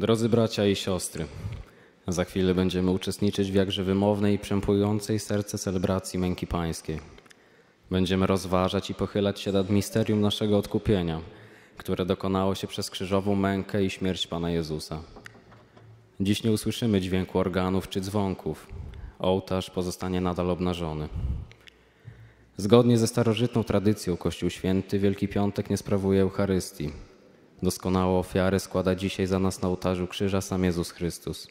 Drodzy bracia i siostry, za chwilę będziemy uczestniczyć w jakże wymownej i przępującej serce celebracji męki pańskiej. Będziemy rozważać i pochylać się nad misterium naszego odkupienia, które dokonało się przez krzyżową mękę i śmierć Pana Jezusa. Dziś nie usłyszymy dźwięku organów czy dzwonków. Ołtarz pozostanie nadal obnażony. Zgodnie ze starożytną tradycją Kościół Święty Wielki Piątek nie sprawuje Eucharystii. Doskonałą ofiarę składa dzisiaj za nas na ołtarzu krzyża sam Jezus Chrystus.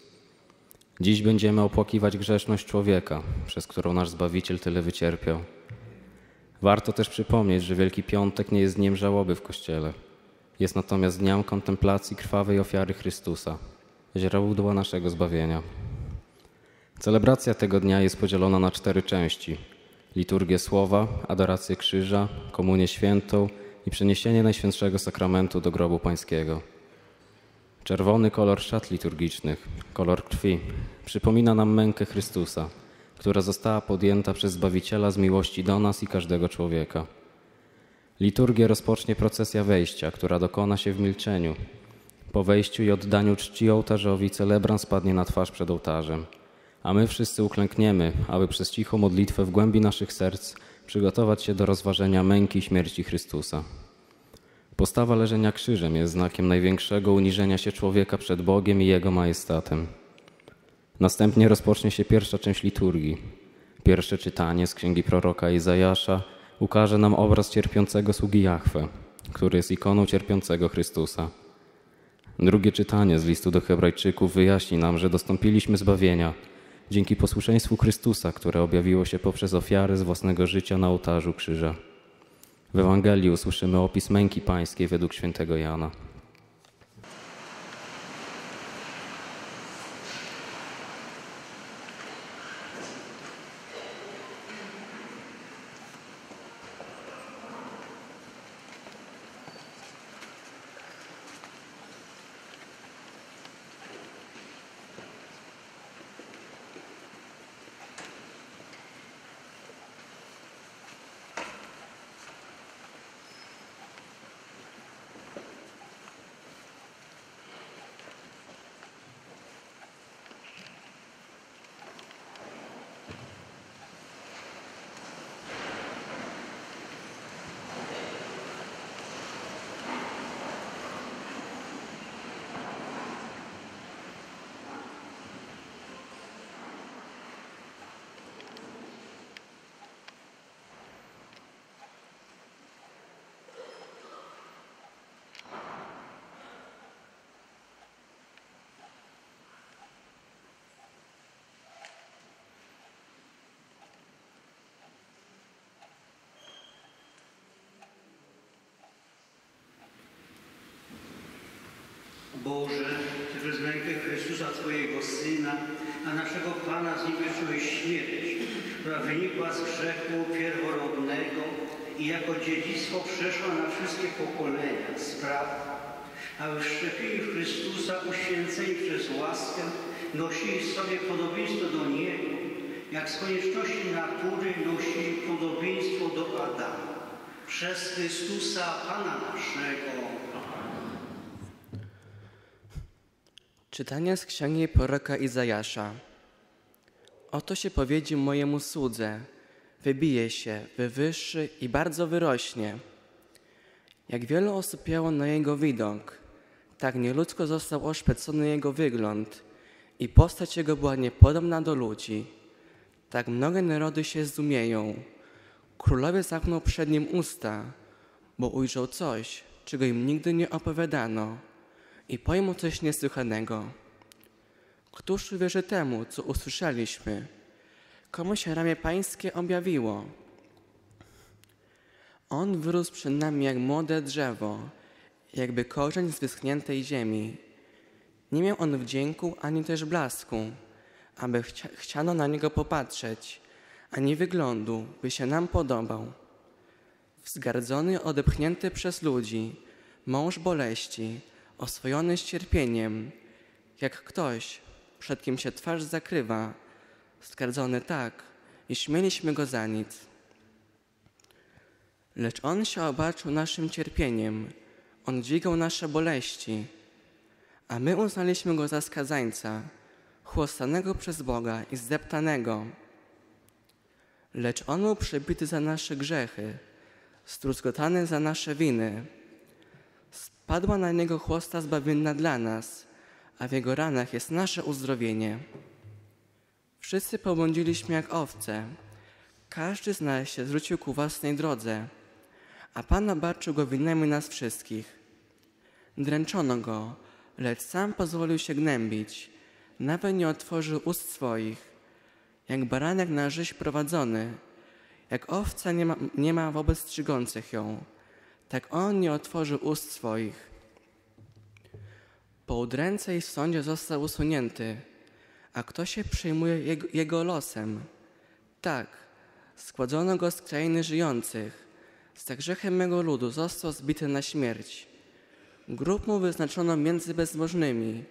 Dziś będziemy opłakiwać grzeszność człowieka, przez którą nasz Zbawiciel tyle wycierpiał. Warto też przypomnieć, że Wielki Piątek nie jest dniem żałoby w Kościele. Jest natomiast dniem kontemplacji krwawej ofiary Chrystusa, źródła naszego zbawienia. Celebracja tego dnia jest podzielona na cztery części. Liturgię Słowa, adorację krzyża, komunię świętą i przeniesienie Najświętszego Sakramentu do grobu Pańskiego. Czerwony kolor szat liturgicznych, kolor krwi, przypomina nam mękę Chrystusa, która została podjęta przez Zbawiciela z miłości do nas i każdego człowieka. Liturgię rozpocznie procesja wejścia, która dokona się w milczeniu. Po wejściu i oddaniu czci ołtarzowi celebrant spadnie na twarz przed ołtarzem, a my wszyscy uklękniemy, aby przez cichą modlitwę w głębi naszych serc przygotować się do rozważenia męki śmierci Chrystusa. Postawa leżenia krzyżem jest znakiem największego uniżenia się człowieka przed Bogiem i Jego majestatem. Następnie rozpocznie się pierwsza część liturgii. Pierwsze czytanie z księgi proroka Izajasza ukaże nam obraz cierpiącego sługi Jahwe, który jest ikoną cierpiącego Chrystusa. Drugie czytanie z listu do Hebrajczyków wyjaśni nam, że dostąpiliśmy zbawienia dzięki posłuszeństwu Chrystusa, które objawiło się poprzez ofiary z własnego życia na ołtarzu krzyża. W Ewangelii usłyszymy opis męki pańskiej według świętego Jana. Boże, Ty przez Chrystusa Twojego Syna, a naszego Pana zniweczyłeś śmierć, która wynikła z grzechu pierworodnego i jako dziedzictwo przeszła na wszystkie pokolenia, spraw, aby wszczepili w Chrystusa uświęceni przez łaskę nosili sobie podobieństwo do Niego, jak z konieczności natury nosili podobieństwo do Adama. Przez Chrystusa Pana naszego. Czytanie z księgi proroka Izajasza. Oto się powiedzi mojemu słudze, wybije się, wywyższy i bardzo wyrośnie. Jak wielu osypiało na jego widok, tak nieludzko został oszpecony jego wygląd i postać jego była niepodobna do ludzi. Tak mnogie narody się zdumieją. Królowie zamkną przed nim usta, bo ujrzał coś, czego im nigdy nie opowiadano i pojmą coś niesłychanego. Któż uwierzy temu, co usłyszeliśmy? Komu się ramię pańskie objawiło? On wyrósł przed nami jak młode drzewo, jakby korzeń z wyschniętej ziemi. Nie miał on wdzięku ani też blasku, aby chcia chciano na niego popatrzeć, ani wyglądu, by się nam podobał. Wzgardzony, odepchnięty przez ludzi, mąż boleści, oswojony z cierpieniem, jak ktoś, przed kim się twarz zakrywa, skardzony tak, iż mieliśmy go za nic. Lecz On się obarczył naszym cierpieniem, On dźwigał nasze boleści, A my uznaliśmy go za skazańca, chłostanego przez Boga i zdeptanego. Lecz on był przebity za nasze grzechy, struzgotany za nasze winy. Spadła na niego chłosta zbawienna dla nas, a w jego ranach jest nasze uzdrowienie. Wszyscy pobłądziliśmy jak owce, każdy z nas się zwrócił ku własnej drodze, a Pan obarczył go winami nas wszystkich. Dręczono go, lecz sam pozwolił się gnębić, nawet nie otworzył ust swoich. Jak baranek na żyć prowadzony, jak owca nie ma, nie ma wobec strzygących ją, tak on nie otworzył ust swoich. Po udręce i sądzie został usunięty, a kto się przejmuje jego, jego losem? Tak, składzono go z krainy żyjących, za grzechem mego ludu został zbity na śmierć. Grób mu wyznaczono między bezbożnymi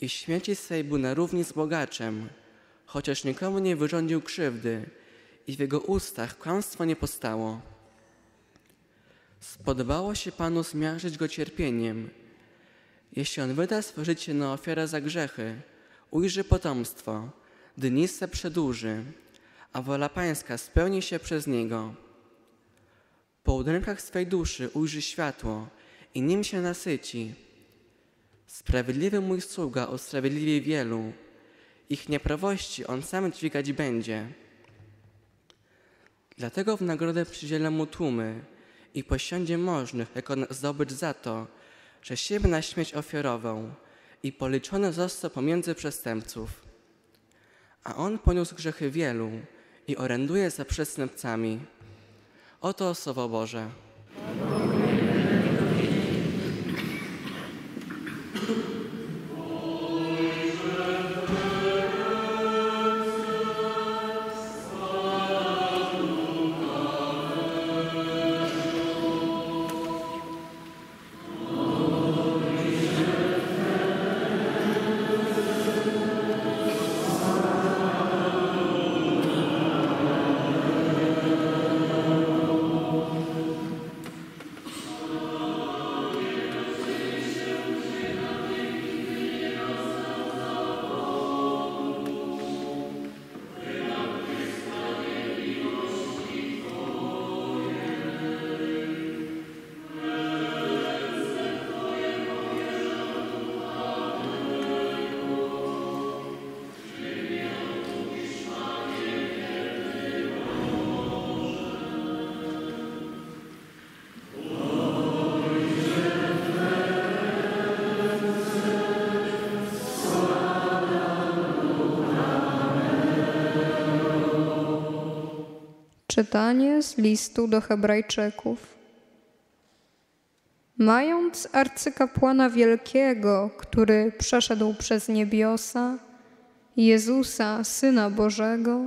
i śmierci swej był na równi z bogaczem, chociaż nikomu nie wyrządził krzywdy i w jego ustach kłamstwo nie postało. Spodobało się Panu zmiażdżyć go cierpieniem. Jeśli on wyda swoje życie na ofiarę za grzechy, ujrzy potomstwo, dni se przedłuży, a wola Pańska spełni się przez niego. Po udrękach swej duszy ujrzy światło i nim się nasyci. Sprawiedliwy mój sługa usprawiedliwi wielu, ich nieprawości on sam dźwigać będzie. Dlatego w nagrodę przydzielę mu tłumy i posiądzie możnych jako zdobycz za to, że siebie na śmierć ofiarował i policzony został pomiędzy przestępców. A on poniósł grzechy wielu i oręduje za przestępcami. Oto Słowo Boże. Czytanie z listu do Hebrajczyków. Mając arcykapłana wielkiego, który przeszedł przez niebiosa, Jezusa, Syna Bożego,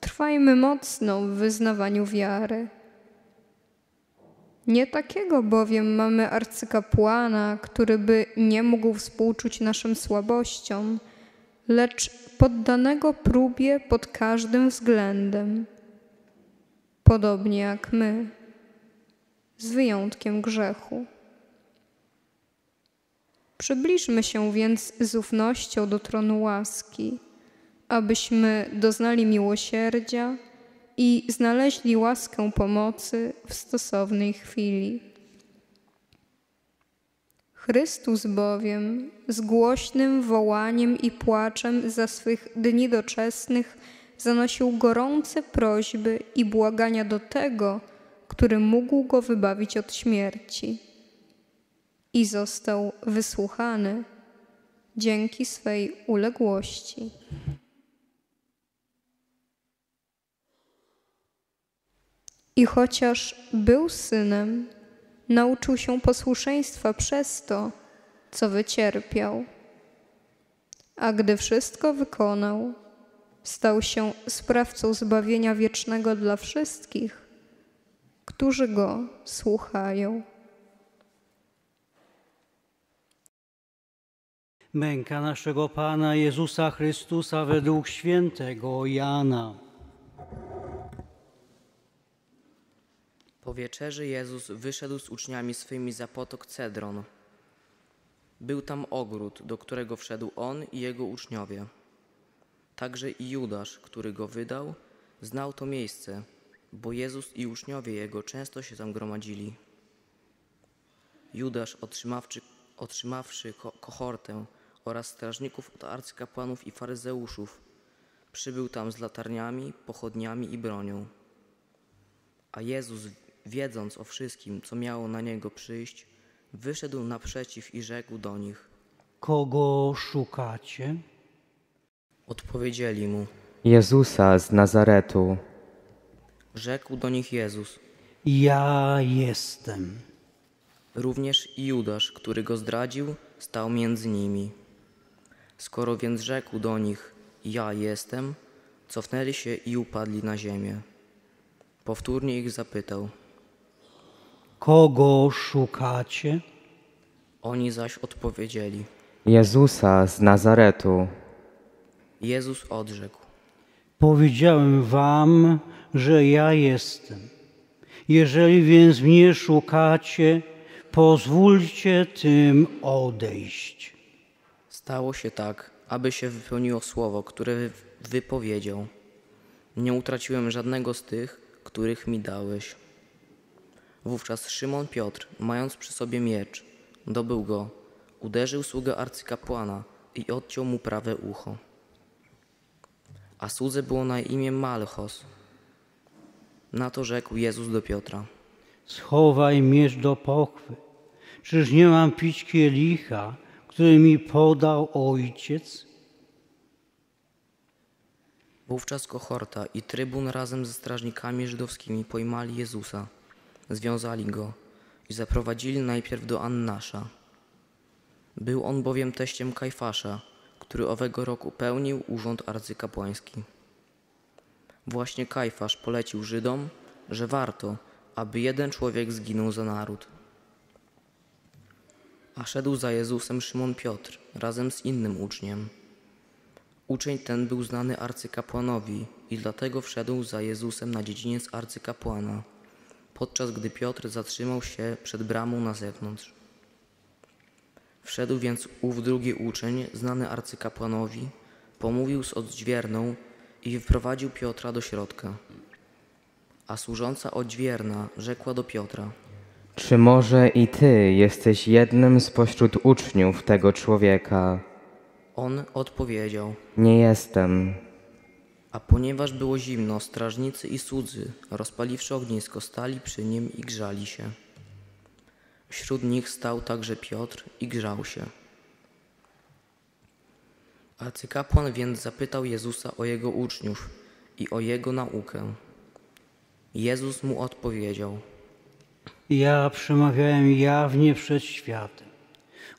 trwajmy mocno w wyznawaniu wiary. Nie takiego bowiem mamy arcykapłana, który by nie mógł współczuć naszym słabościom, lecz poddanego próbie pod każdym względem podobnie jak my, z wyjątkiem grzechu. Przybliżmy się więc z ufnością do tronu łaski, abyśmy doznali miłosierdzia i znaleźli łaskę pomocy w stosownej chwili. Chrystus bowiem z głośnym wołaniem i płaczem za swych dni doczesnych zanosił gorące prośby i błagania do tego, który mógł go wybawić od śmierci. I został wysłuchany dzięki swej uległości. I chociaż był synem, nauczył się posłuszeństwa przez to, co wycierpiał. A gdy wszystko wykonał, stał się sprawcą zbawienia wiecznego dla wszystkich, którzy go słuchają. Męka naszego Pana Jezusa Chrystusa według świętego Jana. Po wieczerzy Jezus wyszedł z uczniami swymi za potok Cedron. Był tam ogród, do którego wszedł on i jego uczniowie. Także i Judasz, który go wydał, znał to miejsce, bo Jezus i uczniowie jego często się tam gromadzili. Judasz, otrzymawszy, otrzymawszy ko- kohortę oraz strażników od arcykapłanów i faryzeuszów, przybył tam z latarniami, pochodniami i bronią. A Jezus, wiedząc o wszystkim, co miało na niego przyjść, wyszedł naprzeciw i rzekł do nich. Kogo szukacie? Odpowiedzieli mu. Jezusa z Nazaretu. Rzekł do nich Jezus. Ja jestem. Również Judasz, który go zdradził, stał między nimi. Skoro więc rzekł do nich, ja jestem, cofnęli się i upadli na ziemię. Powtórnie ich zapytał. Kogo szukacie? Oni zaś odpowiedzieli. Jezusa z Nazaretu. Jezus odrzekł. Powiedziałem wam, że ja jestem. Jeżeli więc mnie szukacie, pozwólcie tym odejść. Stało się tak, aby się wypełniło słowo, które wy- wypowiedział. Nie utraciłem żadnego z tych, których mi dałeś. Wówczas Szymon Piotr, mając przy sobie miecz, dobył go, uderzył sługę arcykapłana i odciął mu prawe ucho. A słudze było na imię Malchos. Na to rzekł Jezus do Piotra. Schowaj miecz do pochwy. Czyż nie mam pić kielicha, który mi podał ojciec? Wówczas kohorta i trybun razem ze strażnikami żydowskimi pojmali Jezusa, związali go i zaprowadzili najpierw do Annasza. Był on bowiem teściem Kajfasza, który owego roku pełnił urząd arcykapłański. Właśnie Kajfasz polecił Żydom, że warto, aby jeden człowiek zginął za naród. A szedł za Jezusem Szymon Piotr razem z innym uczniem. Uczeń ten był znany arcykapłanowi i dlatego wszedł za Jezusem na dziedziniec arcykapłana, podczas gdy Piotr zatrzymał się przed bramą na zewnątrz. Wszedł więc ów drugi uczeń, znany arcykapłanowi, pomówił z odźwierną i wprowadził Piotra do środka. A służąca odźwierna rzekła do Piotra – Czy może i ty jesteś jednym spośród uczniów tego człowieka? On odpowiedział – Nie jestem. A ponieważ było zimno, strażnicy i słudzy, rozpaliwszy ognisko, stali przy nim i grzali się. Wśród nich stał także Piotr i grzał się. Arcykapłan więc zapytał Jezusa o jego uczniów i o jego naukę. Jezus mu odpowiedział: Ja przemawiałem jawnie przed światem.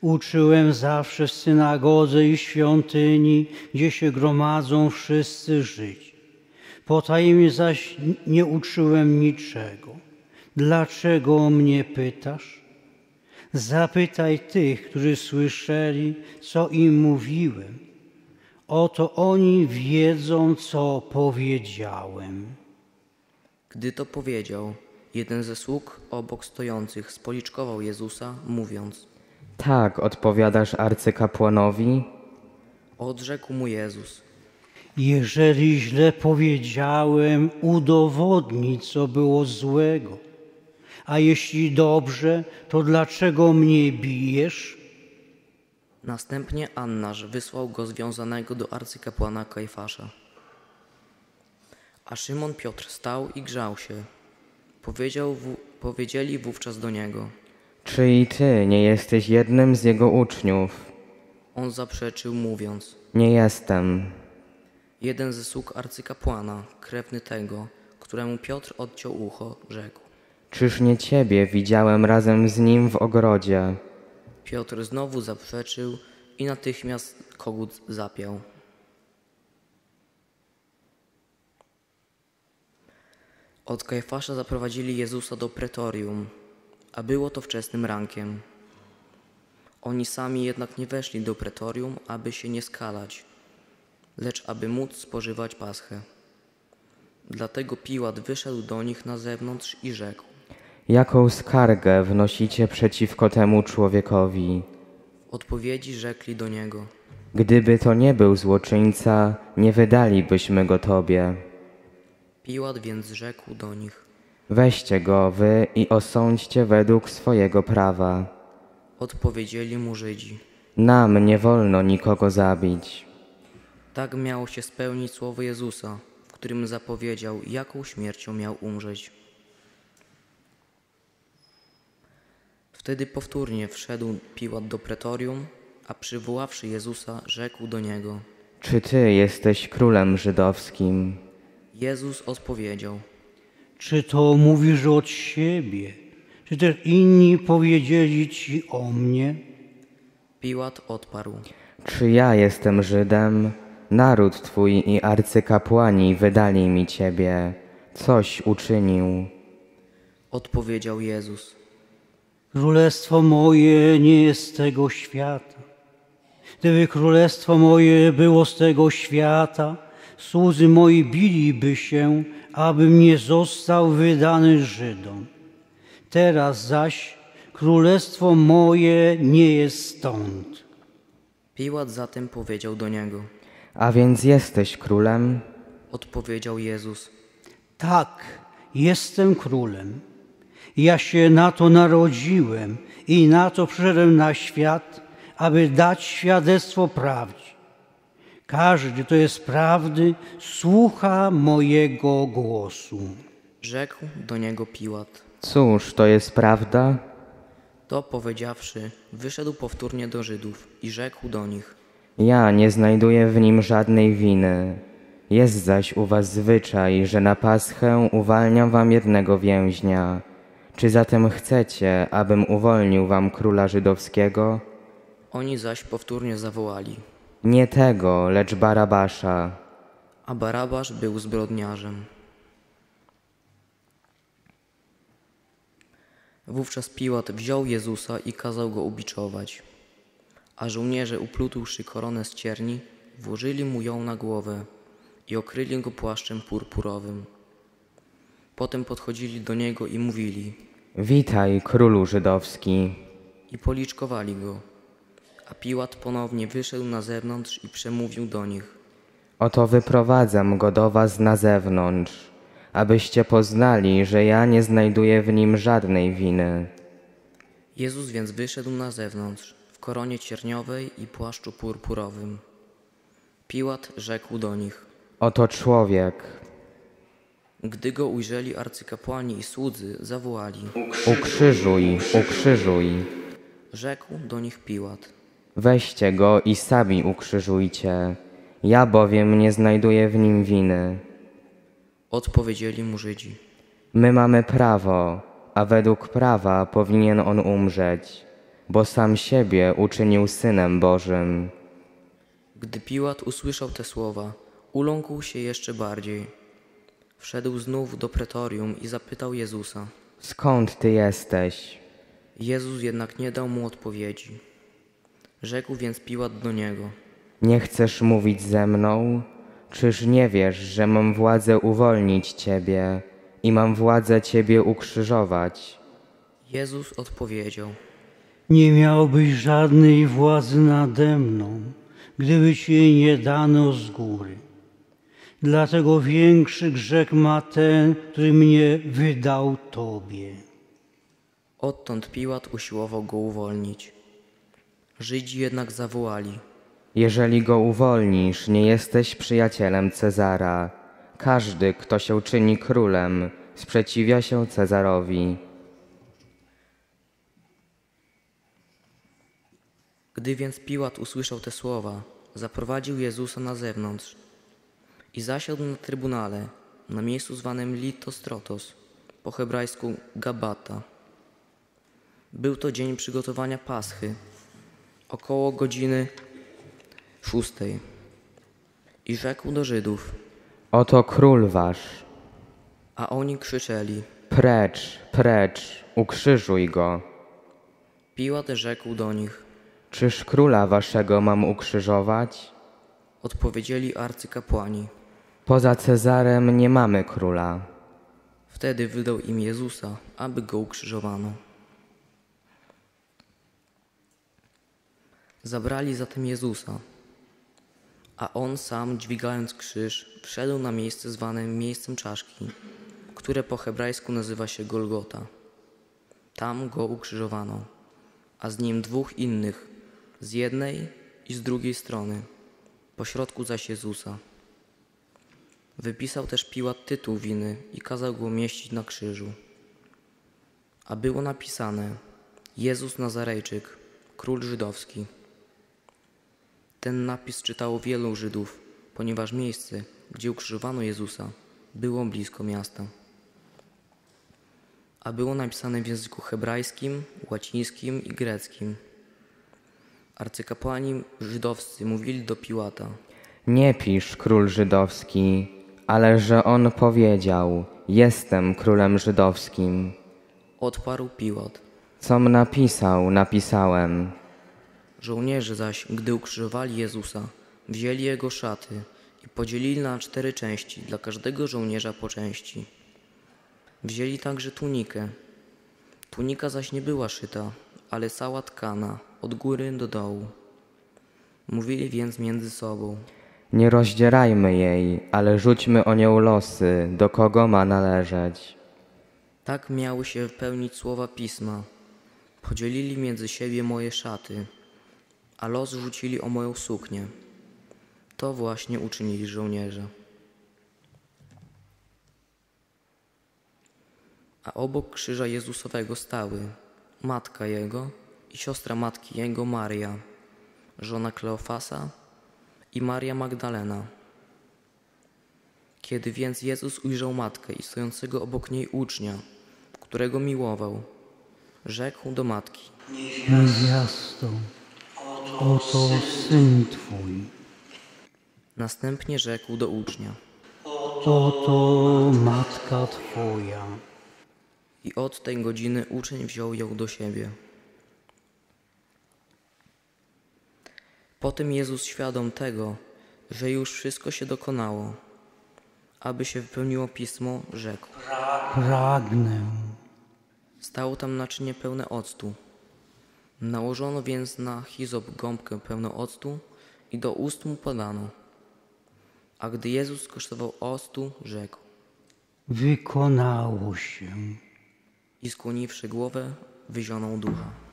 Uczyłem zawsze w synagodze i świątyni, gdzie się gromadzą wszyscy Żydzi. Potajemnie zaś nie uczyłem niczego. Dlaczego mnie pytasz? Zapytaj tych, którzy słyszeli, co im mówiłem. Oto oni wiedzą, co powiedziałem. Gdy to powiedział, jeden ze sług obok stojących spoliczkował Jezusa, mówiąc: Tak odpowiadasz arcykapłanowi? Odrzekł mu Jezus: Jeżeli źle powiedziałem, udowodnij, co było złego. A jeśli dobrze, to dlaczego mnie bijesz? Następnie Annasz wysłał go związanego do arcykapłana Kajfasza. A Szymon Piotr stał i grzał się. Powiedział w, powiedzieli wówczas do niego. Czy i ty nie jesteś jednym z jego uczniów? On zaprzeczył, mówiąc: Nie jestem. Jeden ze sług arcykapłana, krewny tego, któremu Piotr odciął ucho, rzekł. Czyż nie ciebie widziałem razem z nim w ogrodzie? Piotr znowu zaprzeczył i natychmiast kogut zapiał. Od Kajfasza zaprowadzili Jezusa do pretorium, a było to wczesnym rankiem. Oni sami jednak nie weszli do pretorium, aby się nie skalać, lecz aby móc spożywać paschę. Dlatego Piłat wyszedł do nich na zewnątrz i rzekł. Jaką skargę wnosicie przeciwko temu człowiekowi? Odpowiedzi rzekli do niego. Gdyby to nie był złoczyńca, nie wydalibyśmy go Tobie. Piłat więc rzekł do nich. Weźcie go wy i osądźcie według swojego prawa. Odpowiedzieli mu Żydzi. Nam nie wolno nikogo zabić. Tak miało się spełnić słowo Jezusa, w którym zapowiedział, jaką śmiercią miał umrzeć. Wtedy powtórnie wszedł Piłat do pretorium, a przywoławszy Jezusa, rzekł do niego. Czy Ty jesteś królem żydowskim? Jezus odpowiedział. Czy to mówisz od siebie, czy też inni powiedzieli ci o mnie? Piłat odparł. Czy ja jestem Żydem? Naród Twój i arcykapłani wydali mi Ciebie. Coś uczynił. Odpowiedział Jezus. Królestwo moje nie jest z tego świata. Gdyby królestwo moje było z tego świata, słudzy moi biliby się, abym nie został wydany Żydom. Teraz zaś królestwo moje nie jest stąd. Piłat zatem powiedział do niego. A więc jesteś królem? Odpowiedział Jezus. Tak, jestem królem. Ja się na to narodziłem i na to przyszedłem na świat, aby dać świadectwo prawdzie. Każdy, kto jest prawdy, słucha mojego głosu. Rzekł do niego Piłat. Cóż, to jest prawda? To powiedziawszy, wyszedł powtórnie do Żydów i rzekł do nich. Ja nie znajduję w nim żadnej winy. Jest zaś u was zwyczaj, że na Paschę uwalniam wam jednego więźnia. Czy zatem chcecie, abym uwolnił wam króla żydowskiego? Oni zaś powtórnie zawołali. Nie tego, lecz Barabasza. A Barabasz był zbrodniarzem. Wówczas Piłat wziął Jezusa i kazał go ubiczować. A żołnierze, uplutłszy koronę z cierni, włożyli mu ją na głowę i okryli go płaszczem purpurowym. Potem podchodzili do niego i mówili Witaj, królu żydowski. i policzkowali go. A Piłat ponownie wyszedł na zewnątrz i przemówił do nich. Oto wyprowadzam go do was na zewnątrz, abyście poznali, że ja nie znajduję w nim żadnej winy. Jezus więc wyszedł na zewnątrz w koronie cierniowej i płaszczu purpurowym. Piłat rzekł do nich. Oto człowiek. Gdy go ujrzeli arcykapłani i słudzy, zawołali. Ukrzyżuj, ukrzyżuj. Rzekł do nich Piłat. Weźcie go i sami ukrzyżujcie. Ja bowiem nie znajduję w nim winy. Odpowiedzieli mu Żydzi. My mamy prawo, a według prawa powinien on umrzeć, bo sam siebie uczynił synem Bożym. Gdy Piłat usłyszał te słowa, uląkł się jeszcze bardziej. Wszedł znów do pretorium i zapytał Jezusa. Skąd ty jesteś? Jezus jednak nie dał mu odpowiedzi. Rzekł więc Piłat do niego. Nie chcesz mówić ze mną? Czyż nie wiesz, że mam władzę uwolnić ciebie i mam władzę ciebie ukrzyżować? Jezus odpowiedział. Nie miałbyś żadnej władzy nade mną, gdyby ci jej nie dano z góry. Dlatego większy grzech ma ten, który mnie wydał Tobie. Odtąd Piłat usiłował go uwolnić. Żydzi jednak zawołali. Jeżeli go uwolnisz, nie jesteś przyjacielem Cezara. Każdy, kto się czyni królem, sprzeciwia się Cezarowi. Gdy więc Piłat usłyszał te słowa, zaprowadził Jezusa na zewnątrz i zasiadł na trybunale, na miejscu zwanym Litostrotos, po hebrajsku Gabata. Był to dzień przygotowania Paschy, około godziny szóstej. I rzekł do Żydów, Oto król wasz. a oni krzyczeli. Precz, precz, ukrzyżuj go. Piłat rzekł do nich, Czyż króla waszego mam ukrzyżować? odpowiedzieli arcykapłani. Poza Cezarem nie mamy króla. Wtedy wydał im Jezusa, aby go ukrzyżowano. Zabrali zatem Jezusa, a on sam, dźwigając krzyż, wszedł na miejsce zwane miejscem czaszki, które po hebrajsku nazywa się Golgota. Tam go ukrzyżowano, a z nim dwóch innych, z jednej i z drugiej strony, pośrodku zaś Jezusa. Wypisał też Piłat tytuł winy i kazał go mieścić na krzyżu. A było napisane Jezus Nazarejczyk, król żydowski. Ten napis czytało wielu Żydów, ponieważ miejsce, gdzie ukrzyżowano Jezusa, było blisko miasta. A było napisane w języku hebrajskim, łacińskim i greckim. Arcykapłani żydowscy mówili do Piłata – Nie pisz król żydowski, ale że on powiedział: Jestem królem żydowskim. Odparł Piłat. Com napisał, napisałem. Żołnierze zaś, gdy ukrzyżowali Jezusa, wzięli jego szaty i podzielili na cztery części, dla każdego żołnierza po części. Wzięli także tunikę. Tunika zaś nie była szyta, ale cała tkana, od góry do dołu. Mówili więc między sobą. Nie rozdzierajmy jej, ale rzućmy o nią losy, do kogo ma należeć. Tak miały się wypełnić słowa pisma. Podzielili między siebie moje szaty, a los rzucili o moją suknię. To właśnie uczynili żołnierze. A obok krzyża Jezusowego stały matka jego i siostra matki jego Maria, żona Kleofasa i Maria Magdalena. Kiedy więc Jezus ujrzał matkę i stojącego obok niej ucznia, którego miłował, rzekł do matki: Niewiasto, oto syn Twój. Następnie rzekł do ucznia. Oto matka Twoja. I od tej godziny uczeń wziął ją do siebie. Potem Jezus świadom tego, że już wszystko się dokonało, aby się wypełniło pismo, rzekł. Pragnę. Stało tam naczynie pełne octu. Nałożono więc na hizop gąbkę pełną octu i do ust mu podano. A gdy Jezus skosztował octu, rzekł Wykonało się. i skłoniwszy głowę, wyzionął ducha.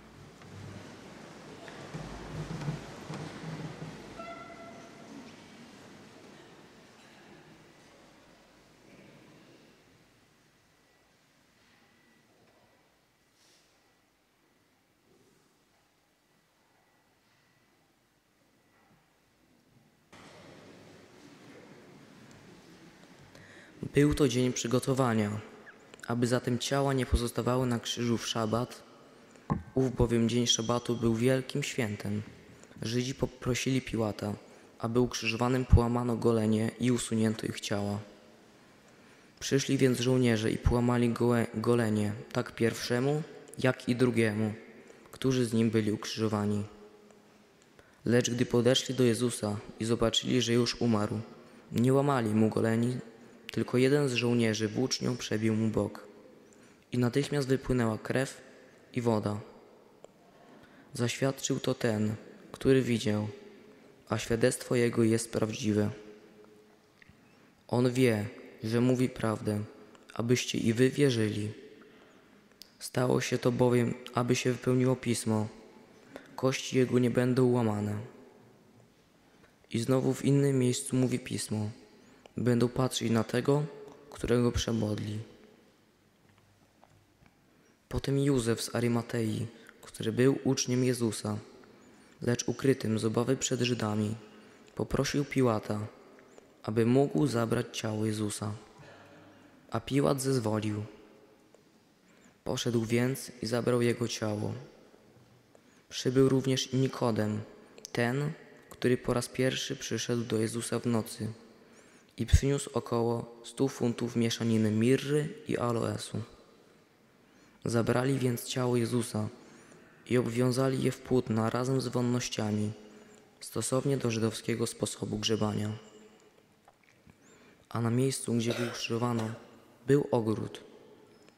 Był to dzień przygotowania, aby zatem ciała nie pozostawały na krzyżu w szabat. Ów bowiem dzień szabatu był wielkim świętem. Żydzi poprosili Piłata, aby ukrzyżowanym połamano golenie i usunięto ich ciała. Przyszli więc żołnierze i połamali golenie, tak pierwszemu, jak i drugiemu, którzy z nim byli ukrzyżowani. Lecz gdy podeszli do Jezusa i zobaczyli, że już umarł, nie łamali mu goleni, tylko jeden z żołnierzy włócznią przebił mu bok. I natychmiast wypłynęła krew i woda. Zaświadczył to ten, który widział, a świadectwo jego jest prawdziwe. On wie, że mówi prawdę, abyście i wy wierzyli. Stało się to bowiem, aby się wypełniło pismo. Kości jego nie będą łamane. I znowu w innym miejscu mówi pismo. Będą patrzeć na tego, którego przemodli. Potem Józef z Arymatei, który był uczniem Jezusa, lecz ukrytym z obawy przed Żydami, poprosił Piłata, aby mógł zabrać ciało Jezusa. A Piłat zezwolił. Poszedł więc i zabrał jego ciało. Przybył również Nikodem, ten, który po raz pierwszy przyszedł do Jezusa w nocy i przyniósł około stu funtów mieszaniny mirry i aloesu. Zabrali więc ciało Jezusa i obwiązali je w płótna razem z wonnościami, stosownie do żydowskiego sposobu grzebania. A na miejscu, gdzie go ukrzyżowano, był ogród.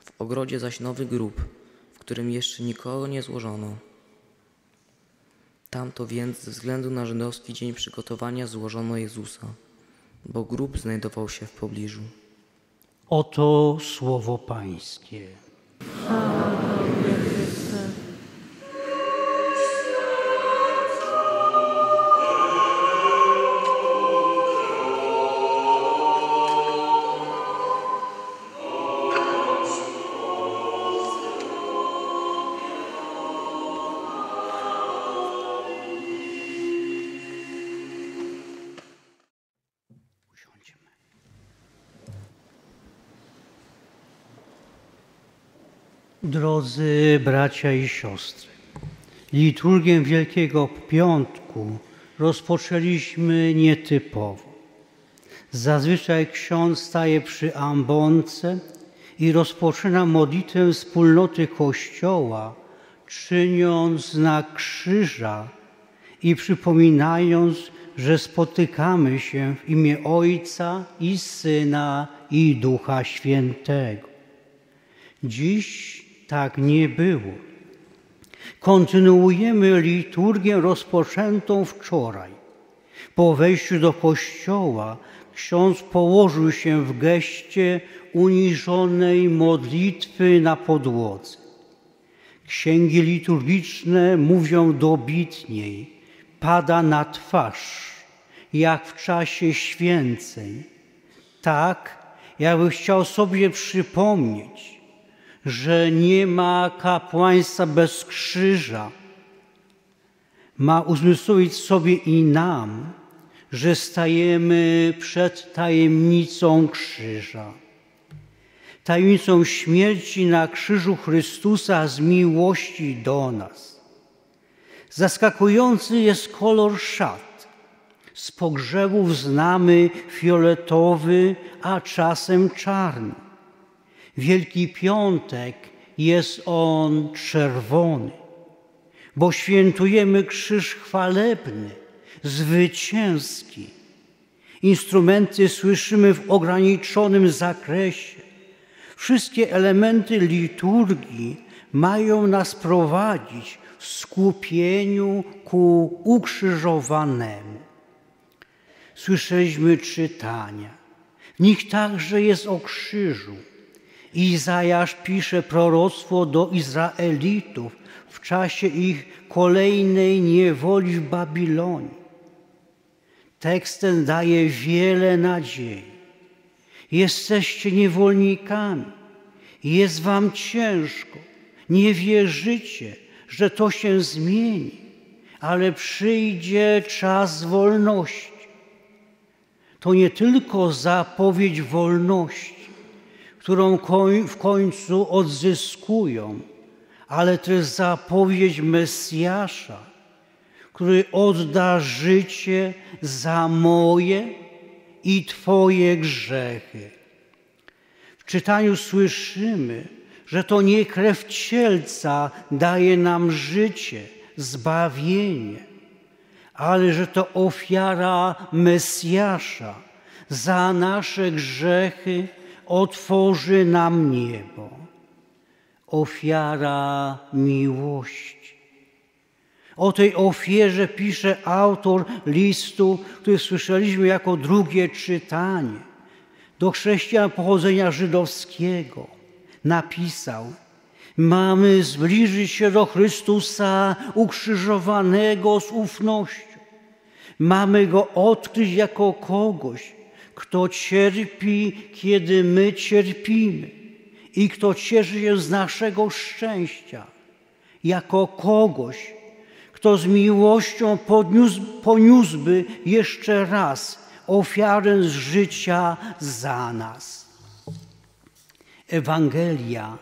W ogrodzie zaś nowy grób, w którym jeszcze nikogo nie złożono. Tamto więc ze względu na żydowski dzień przygotowania złożono Jezusa, bo grób znajdował się w pobliżu. Oto słowo Pańskie. Drodzy bracia i siostry, liturgię Wielkiego Piątku rozpoczęliśmy nietypowo. Zazwyczaj ksiądz staje przy ambonce i rozpoczyna modlitwę wspólnoty Kościoła, czyniąc znak krzyża i przypominając, że spotykamy się w imię Ojca i Syna i Ducha Świętego. Dziś tak nie było. Kontynuujemy liturgię rozpoczętą wczoraj. Po wejściu do kościoła ksiądz położył się w geście uniżonej modlitwy na podłodze. Księgi liturgiczne mówią dobitniej, pada na twarz, jak w czasie święceń. Tak, jakby chciał sobie przypomnieć, że nie ma kapłaństwa bez krzyża. Ma uzmysłowić sobie i nam, że stajemy przed tajemnicą krzyża. Tajemnicą śmierci na krzyżu Chrystusa z miłości do nas. Zaskakujący jest kolor szat. Z pogrzebów znamy fioletowy, a czasem czarny. Wielki Piątek jest on czerwony, bo świętujemy krzyż chwalebny, zwycięski. Instrumenty słyszymy w ograniczonym zakresie. Wszystkie elementy liturgii mają nas prowadzić w skupieniu ku ukrzyżowanemu. Słyszeliśmy czytania. W nich także jest o krzyżu Izajasz pisze proroctwo do Izraelitów w czasie ich kolejnej niewoli w Babilonii. Tekst ten daje wiele nadziei. Jesteście niewolnikami, jest wam ciężko, nie wierzycie, że to się zmieni, ale przyjdzie czas wolności. To nie tylko zapowiedź wolności, którą w końcu odzyskują, ale też zapowiedź Mesjasza, który odda życie za moje i Twoje grzechy. W czytaniu słyszymy, że to nie krew cielca daje nam życie, zbawienie, ale że to ofiara Mesjasza za nasze grzechy otworzy nam niebo. Ofiara miłości. O tej ofierze pisze autor listu, który słyszeliśmy jako drugie czytanie. Do chrześcijan pochodzenia żydowskiego napisał: Mamy zbliżyć się do Chrystusa ukrzyżowanego z ufnością. Mamy go odkryć jako kogoś, kto cierpi, kiedy my cierpimy i kto cieszy się z naszego szczęścia, jako kogoś, kto z miłością podniósł, poniósłby jeszcze raz ofiarę z życia za nas. Ewangelia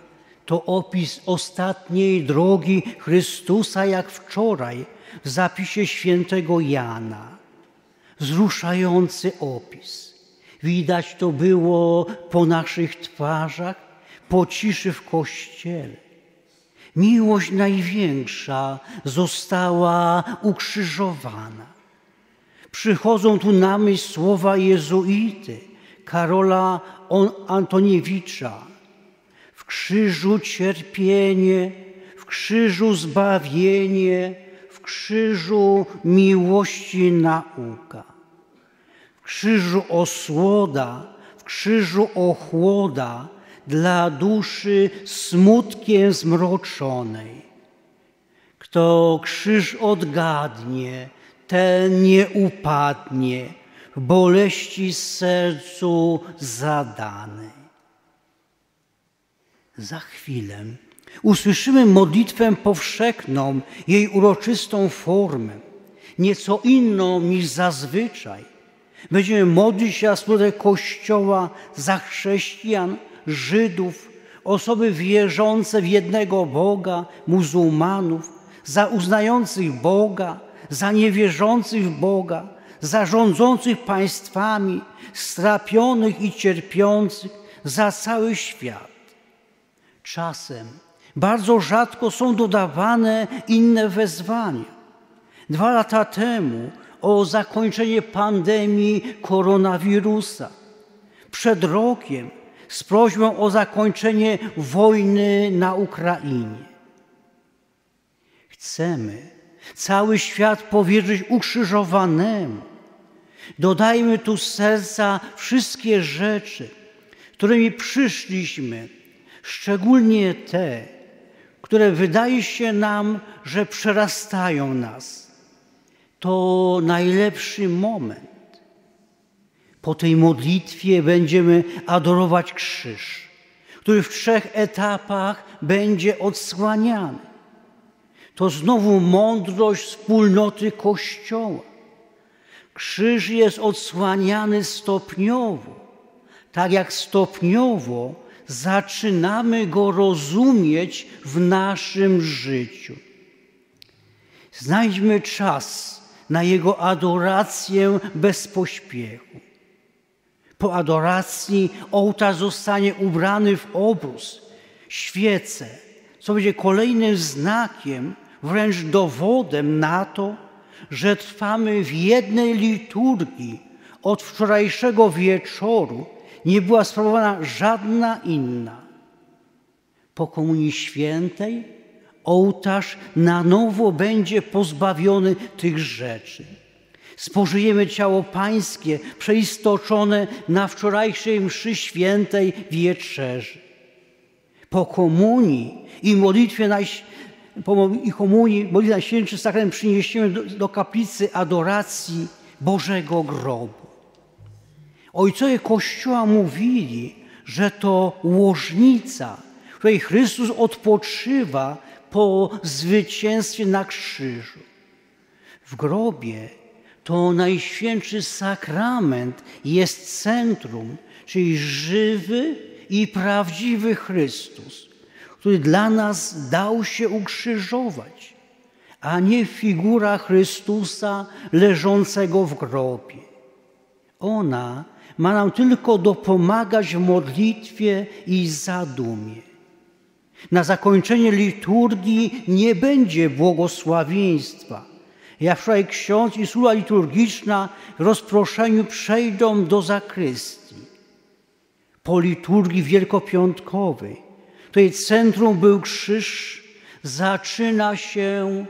to opis ostatniej drogi Chrystusa, jak wczoraj w zapisie świętego Jana. Wzruszający opis. Widać to było po naszych twarzach, po ciszy w kościele. Miłość największa została ukrzyżowana. Przychodzą tu na myśl słowa jezuity Karola Antoniewicza. W krzyżu cierpienie, w krzyżu zbawienie, w krzyżu miłości nauka, krzyżu osłoda, w krzyżu ochłoda dla duszy smutkiem zmroczonej. Kto krzyż odgadnie, ten nie upadnie w boleści sercu zadanej. Za chwilę usłyszymy modlitwę powszechną, jej uroczystą formę, nieco inną niż zazwyczaj. Będziemy modlić się za wspólnotę Kościoła, za chrześcijan, Żydów, osoby wierzące w jednego Boga, muzułmanów, za uznających Boga, za niewierzących Boga, za rządzących państwami, strapionych i cierpiących, za cały świat. Czasem bardzo rzadko są dodawane inne wezwania. Dwa lata temu o zakończenie pandemii koronawirusa. Przed rokiem z prośbą o zakończenie wojny na Ukrainie. Chcemy cały świat powierzyć ukrzyżowanemu. Dodajmy tu z serca wszystkie rzeczy, którymi przyszliśmy, szczególnie te, które wydaje się nam, że przerastają nas. To najlepszy moment. Po tej modlitwie będziemy adorować krzyż, który w trzech etapach będzie odsłaniany. To znowu mądrość wspólnoty Kościoła. Krzyż jest odsłaniany stopniowo, tak jak stopniowo zaczynamy go rozumieć w naszym życiu. Znajdźmy czas na jego adorację bez pośpiechu. Po adoracji ołtarz zostanie ubrany w obrus, świece, co będzie kolejnym znakiem, wręcz dowodem na to, że trwamy w jednej liturgii od wczorajszego wieczoru nie była sprawowana żadna inna. Po Komunii Świętej ołtarz na nowo będzie pozbawiony tych rzeczy. Spożyjemy ciało Pańskie przeistoczone na wczorajszej mszy świętej wieczerzy. Po komunii i modlitwie na, po i komunii, modlitwie Najświętszy Sakrament przyniesiemy do, do kaplicy adoracji Bożego Grobu. Ojcowie Kościoła mówili, że to łożnica, w której Chrystus odpoczywa po zwycięstwie na krzyżu. W grobie to Najświętszy Sakrament jest centrum, czyli żywy i prawdziwy Chrystus, który dla nas dał się ukrzyżować, a nie figura Chrystusa leżącego w grobie. Ona ma nam tylko dopomagać w modlitwie i zadumie. Na zakończenie liturgii nie będzie błogosławieństwa. Jak wczoraj ksiądz i służba liturgiczna w rozproszeniu przejdą do zakrystii. Po liturgii wielkopiątkowej, której centrum był krzyż, zaczyna się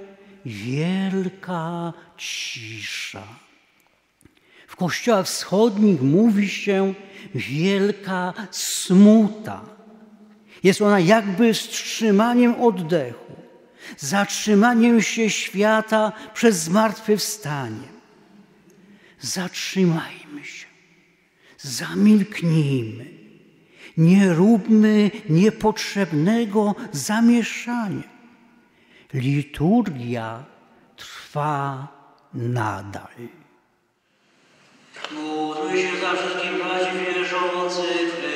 wielka cisza. W kościołach wschodnich mówi się wielka smuta. Jest ona jakby wstrzymaniem oddechu, zatrzymaniem się świata przez zmartwychwstanie. Zatrzymajmy się, zamilknijmy, nie róbmy niepotrzebnego zamieszania. Liturgia trwa nadal. Módlmy się za wszystkich braci wierzących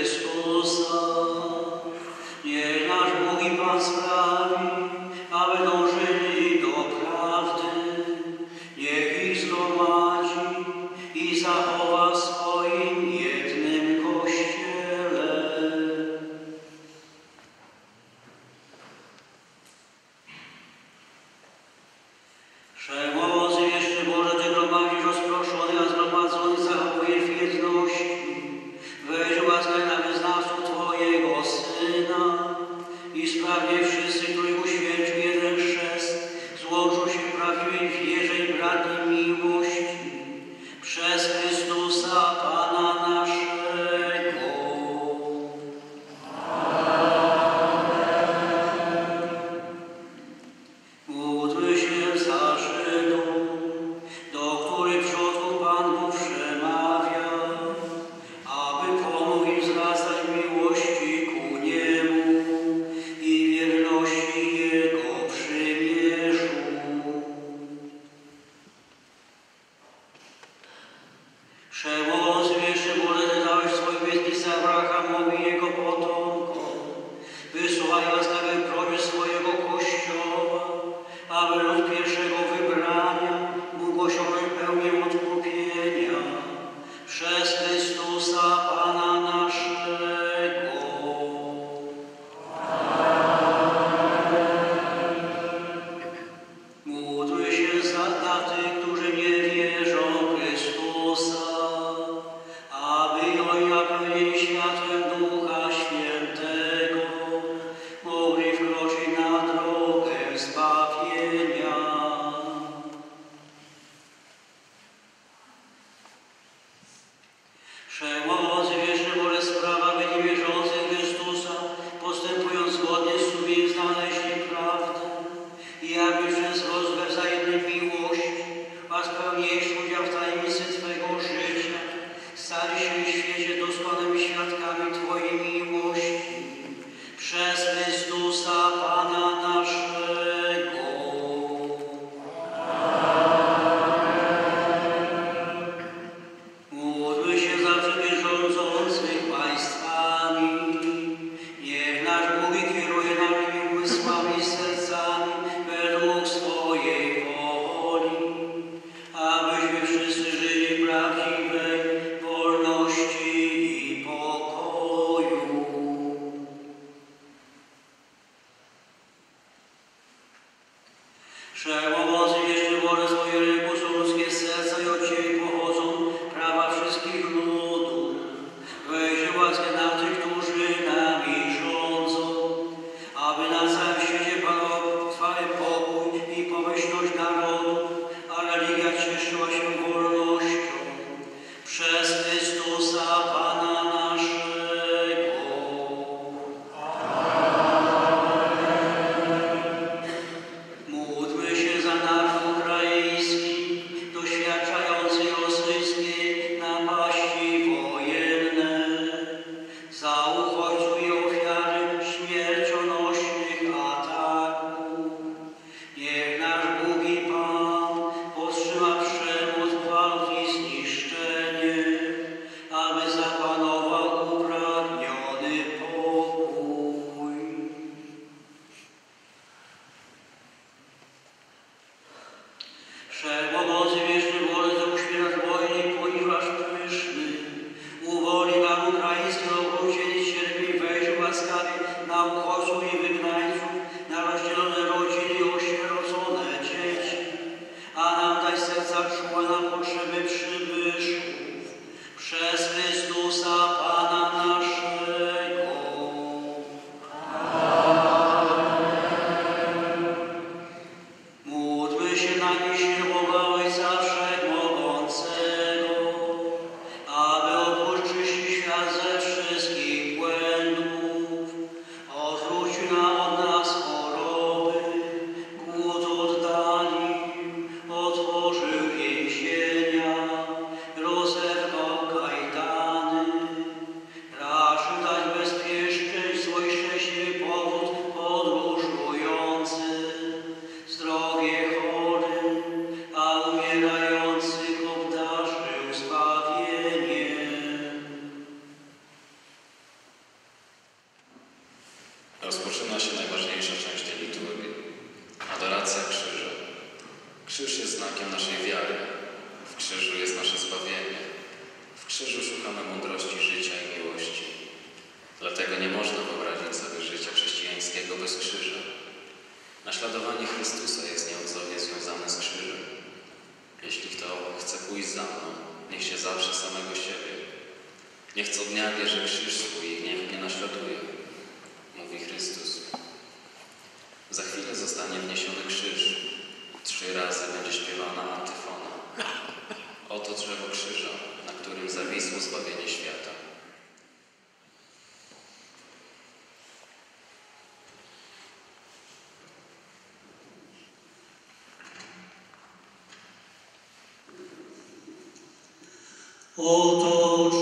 Oto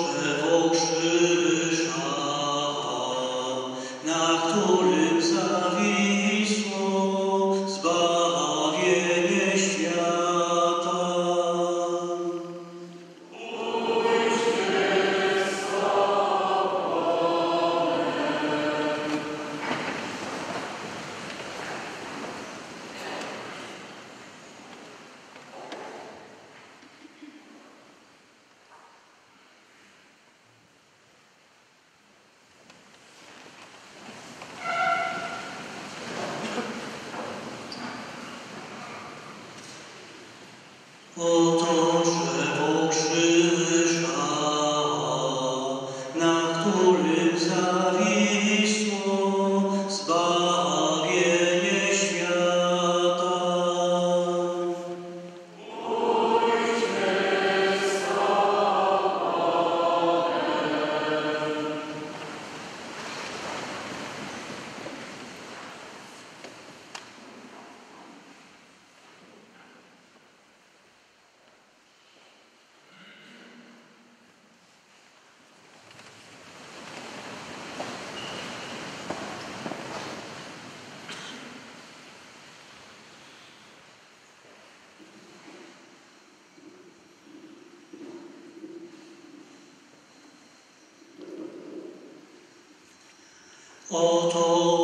Oto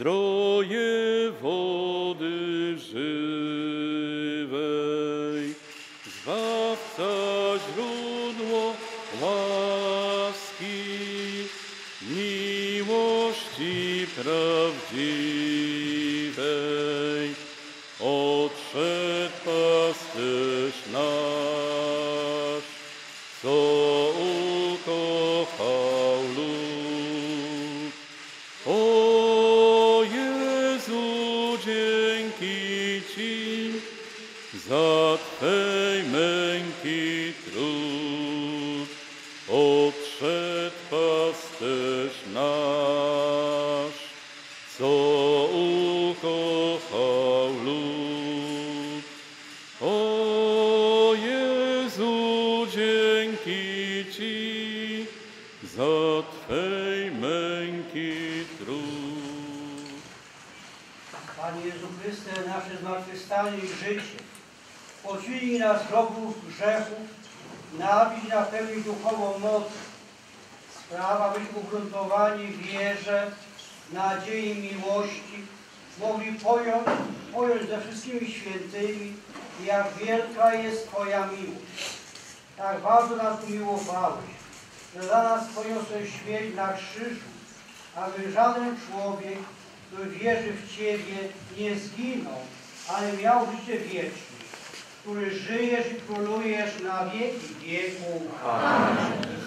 zdroje wody żywej. Zbawca źródło łaski, miłości prawdziwej. Odszedł pasterz na aby żaden człowiek, który wierzy w Ciebie, nie zginął, ale miał życie wieczne, który żyjesz i królujesz na wieki wieku. Amen.